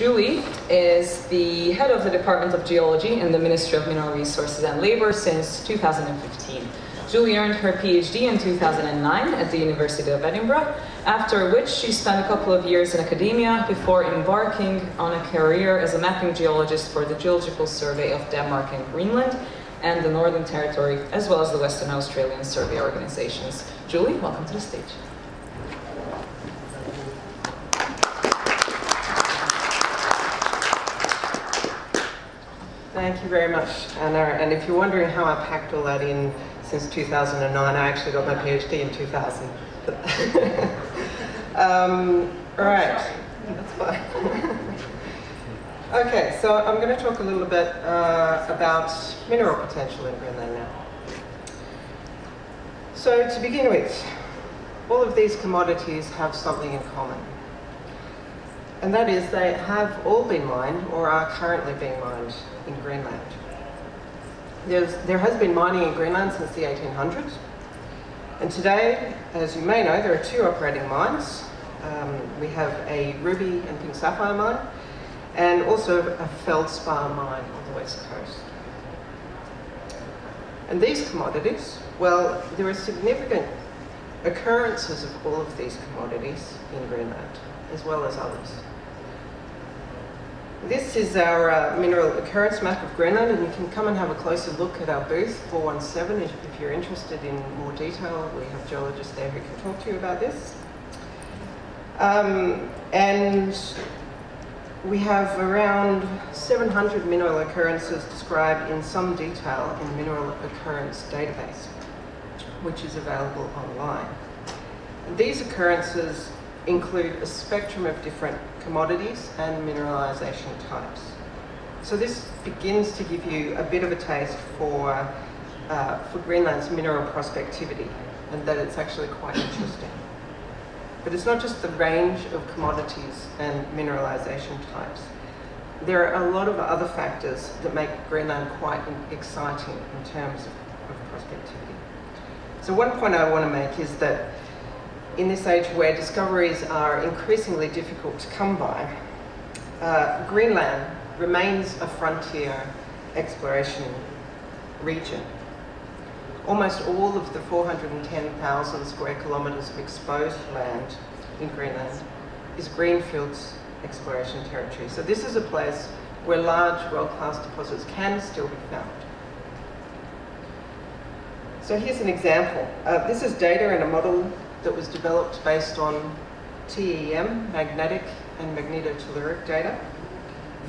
Julie is the head of the Department of Geology in the Ministry of Mineral Resources and Labour since 2015. Julie earned her PhD in 2009 at the University of Edinburgh, after which she spent a couple of years in academia before embarking on a career as a mapping geologist for the Geological Survey of Denmark and Greenland and the Northern Territory, as well as the Western Australian Survey organizations. Julie, welcome to the stage. Thank you very much, Anna. And if you're wondering how I packed all that in since 2009, I actually got my PhD in 2000. um, all right, that's fine. okay, so I'm going to talk a little bit uh, about mineral potential in Greenland now. So to begin with, all of these commodities have something in common. And that is they have all been mined or are currently being mined in Greenland. There's, there has been mining in Greenland since the 1800s. And today, as you may know, there are two operating mines. Um, we have a ruby and pink sapphire mine, and also a feldspar mine on the west coast. And these commodities, well, there are significant occurrences of all of these commodities in Greenland, as well as others. This is our uh, mineral occurrence map of Greenland, and you can come and have a closer look at our booth, 417, if, you're interested in more detail. We have geologists there who can talk to you about this. Um, and we have around 700 mineral occurrences described in some detail in the Mineral Occurrence Database, which is available online. These occurrences include a spectrum of different commodities and mineralisation types. So this begins to give you a bit of a taste for, uh, for Greenland's mineral prospectivity and that it's actually quite interesting. But it's not just the range of commodities and mineralisation types. There are a lot of other factors that make Greenland quite exciting in terms of, of prospectivity. So one point I want to make is that in this age where discoveries are increasingly difficult to come by, uh, Greenland remains a frontier exploration region. Almost all of the 410,000 square kilometres of exposed land in Greenland is greenfields exploration territory. So this is a place where large world-class deposits can still be found. So here's an example. Uh, this is data in a model that was developed based on TEM, magnetic and magnetotelluric data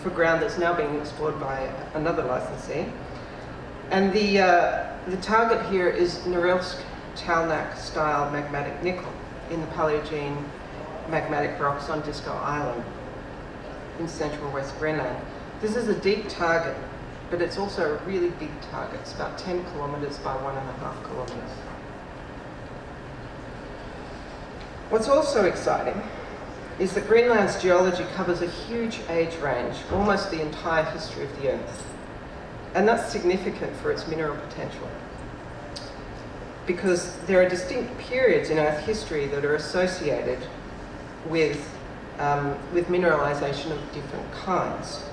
for ground that's now being explored by another licensee. And the, uh, the target here is Norilsk Talnakh style magmatic nickel in the Paleogene magmatic rocks on Disko Island in central West Greenland. This is a deep target, but it's also a really big target. It's about 10 kilometres by one and a half kilometres. What's also exciting is that Greenland's geology covers a huge age range, almost the entire history of the Earth. And that's significant for its mineral potential. Because there are distinct periods in Earth history that are associated with, um, with mineralisation of different kinds.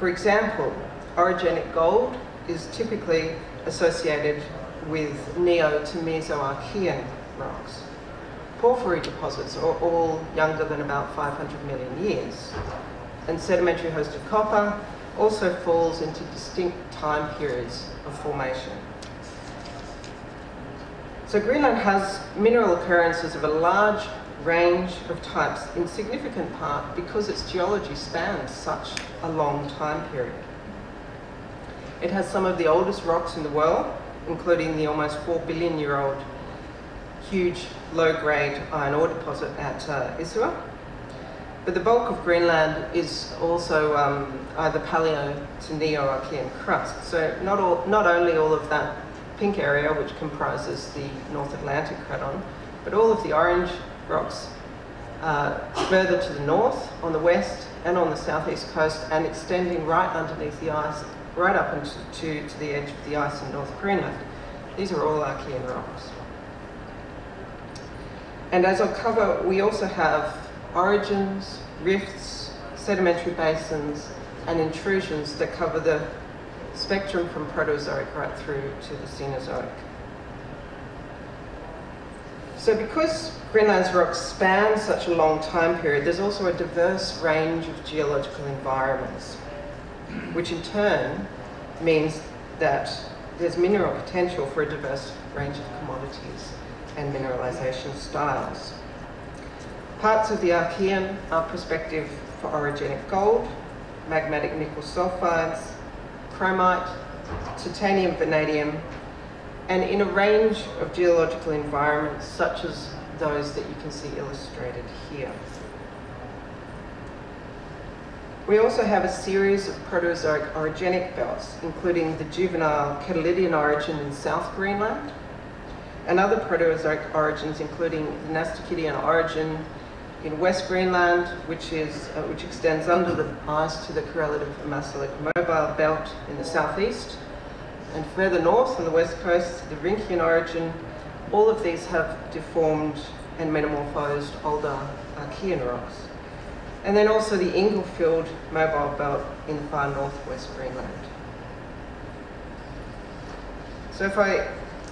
For example, orogenic gold is typically associated with Neo to Mesoarchean rocks porphyry deposits are all younger than about 500 million years. And sedimentary hosted copper also falls into distinct time periods of formation. So Greenland has mineral occurrences of a large range of types in significant part because its geology spans such a long time period. It has some of the oldest rocks in the world, including the almost 4 billion year old huge low-grade iron ore deposit at uh, Isua. But the bulk of Greenland is also um, either paleo to neo-Archean crust. So not, all, not only all of that pink area, which comprises the North Atlantic craton, but all of the orange rocks uh, further to the north, on the west, and on the southeast coast, and extending right underneath the ice, right up into, to, to the edge of the ice in North Greenland. These are all Archean rocks. And as I'll cover, we also have orogens, rifts, sedimentary basins, and intrusions that cover the spectrum from Proterozoic right through to the Cenozoic. So because Greenland's rocks span such a long time period, there's also a diverse range of geological environments, which in turn means that there's mineral potential for a diverse range of commodities and mineralization styles. Parts of the Archean are prospective for orogenic gold, magmatic nickel sulfides, chromite, titanium vanadium, and in a range of geological environments such as those that you can see illustrated here. We also have a series of Proterozoic orogenic belts, including the juvenile Ketilidian orogen in South Greenland, and other Proterozoic orogens, including the Nagssugtoqidian orogen in West Greenland, which, is, uh, which extends under the ice to the correlative Massilik mobile belt in the southeast, and further north on the west coast, the Rinkian orogen. All of these have deformed and metamorphosed older Archean rocks. And then also the Inglefield mobile belt in far northwest Greenland. So if I,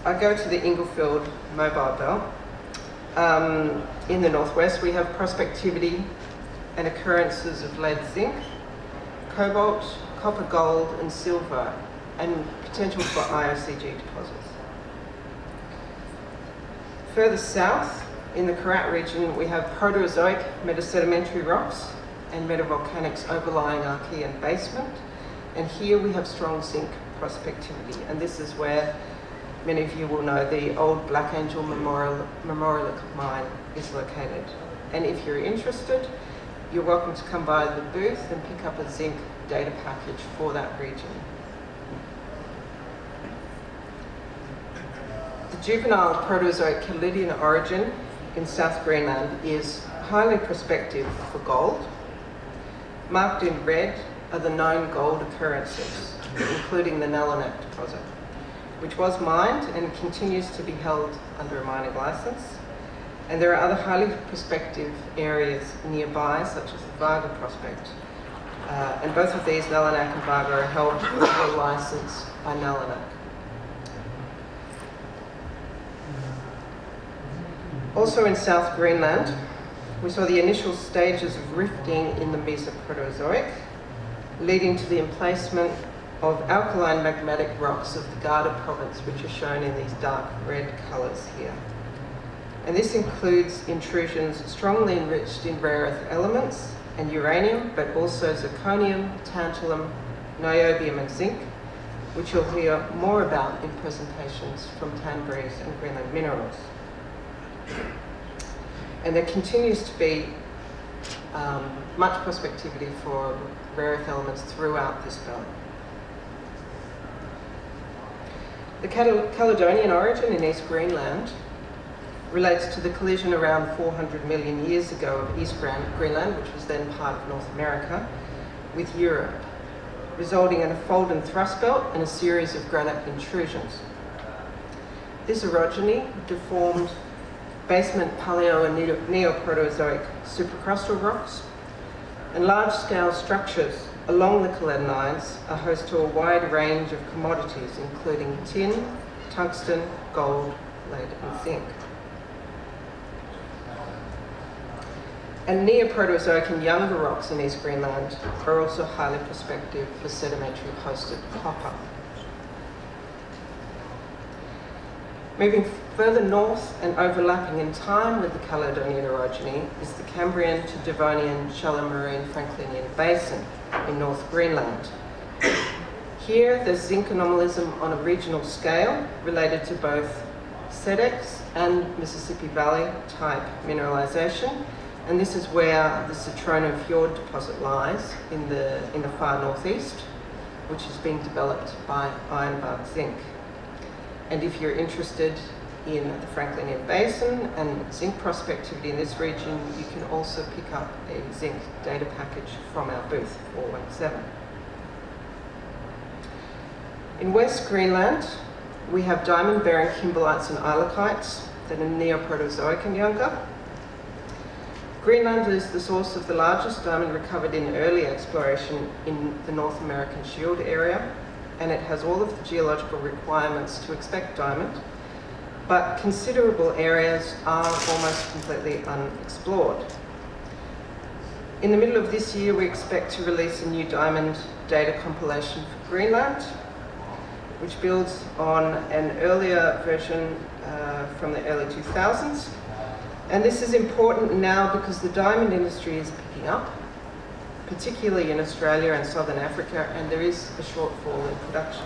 I go to the Inglefield mobile belt, um, in the northwest we have prospectivity and occurrences of lead zinc, cobalt, copper gold and silver and potential for IOCG deposits. Further south, in the Karrat region, we have Proterozoic metasedimentary rocks and metavolcanics overlying Archean basement. And here we have strong zinc prospectivity. And this is where many of you will know the old Black Angel Maarmorilik, Maarmorilik mine is located. And if you're interested, you're welcome to come by the booth and pick up a zinc data package for that region. The juvenile Proterozoic Ketilidian orogen in South Greenland is highly prospective for gold. Marked in red are the known gold occurrences, including the Nalunaq deposit, which was mined and continues to be held under a mining license. And there are other highly prospective areas nearby, such as the Vagar prospect. Uh, and both of these, Nalunaq and Vagar, are held under a license by Nalunaq. Also in South Greenland, we saw the initial stages of rifting in the Mesoproterozoic, leading to the emplacement of alkaline magmatic rocks of the Gardar province, which are shown in these dark red colours here. And this includes intrusions strongly enriched in rare earth elements and uranium, but also zirconium, tantalum, niobium and zinc, which you'll hear more about in presentations from Tanbreez and Greenland Minerals. And there continues to be um, much prospectivity for rare earth elements throughout this belt. The Caledonian orogen in East Greenland relates to the collision around 400 million years ago of East Greenland, which was then part of North America, with Europe, resulting in a fold and thrust belt and a series of granite intrusions. This orogeny deformed basement Paleo and Neoproterozoic supracrustal rocks, and large-scale structures along the caledonides are host to a wide range of commodities, including tin, tungsten, gold, lead, and zinc. And Neoproterozoic and younger rocks in East Greenland are also highly prospective for sedimentary hosted copper. Moving further north and overlapping in time with the Caledonian orogeny is the Cambrian to Devonian shallow marine Franklinian basin in North Greenland. Here, there's zinc anomalism on a regional scale related to both SEDEX and Mississippi Valley type mineralization. And this is where the Citronen Fjord deposit lies in the, in the far northeast, which is being developed by Ironbark Zinc. And if you're interested in the Franklinian Basin and zinc prospectivity in this region, you can also pick up a zinc data package from our booth 417. In West Greenland, we have diamond-bearing kimberlites and ailikites that are neoproterozoic and younger. Greenland is the source of the largest diamond recovered in early exploration in the North American Shield area, and it has all of the geological requirements to expect diamond, but considerable areas are almost completely unexplored. In the middle of this year, we expect to release a new diamond data compilation for Greenland, which builds on an earlier version uh, from the early 2000s. And this is important now because the diamond industry is picking up, particularly in Australia and Southern Africa, and there is a shortfall in production.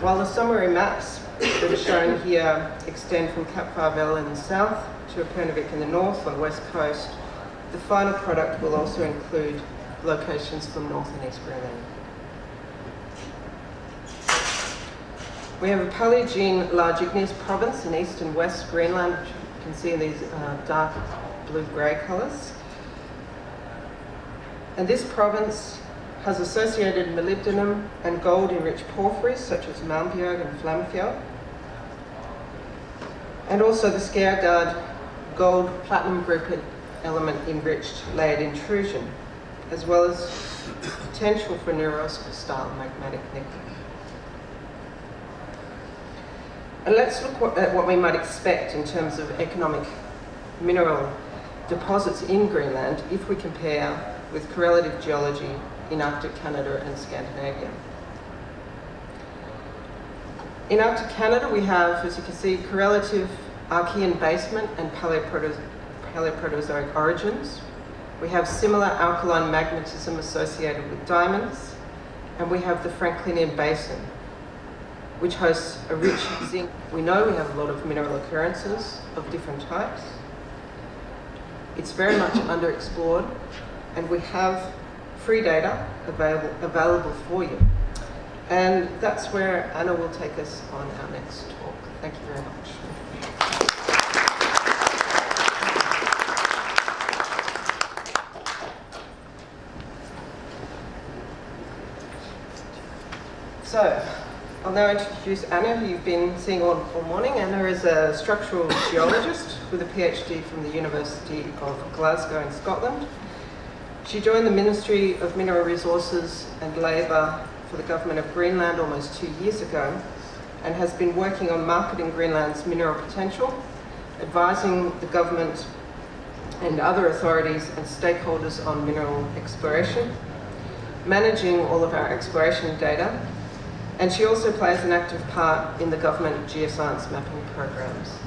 While the summary maps that are shown here extend from Kap Farvel in the south to Upernavik in the north on the west coast, the final product will also include locations from North and East Greenland. We have a Paleogene large igneous province in east and west Greenland, which you can see in these uh, dark blue-grey colours. And this province has associated molybdenum and gold-enriched porphyries such as Malmbjerg and Flammefjeld. And also the Skaergård gold platinum group element enriched layered intrusion, as well as potential for Norilsk style magmatic nickel. And let's look at what we might expect in terms of economic mineral deposits in Greenland if we compare with correlative geology in Arctic Canada and Scandinavia. In Arctic Canada, we have, as you can see, correlative Archean basement and Paleoproterozoic Paleoproterozoic orogens. We have similar alkaline magmatism associated with diamonds, and we have the Franklinian Basin, which hosts a rich zinc. We know we have a lot of mineral occurrences of different types. It's very much underexplored, and we have free data available, available for you. And that's where Anna will take us on our next talk. Thank you very much. So, I'll now introduce Anna, who you've been seeing all, all morning. Anna is a structural geologist with a PhD from the University of Glasgow in Scotland. She joined the Ministry of Mineral Resources and Labour for the Government of Greenland almost two years ago and has been working on marketing Greenland's mineral potential, advising the government and other authorities and stakeholders on mineral exploration, managing all of our exploration data, and she also plays an active part in the government geoscience mapping programs.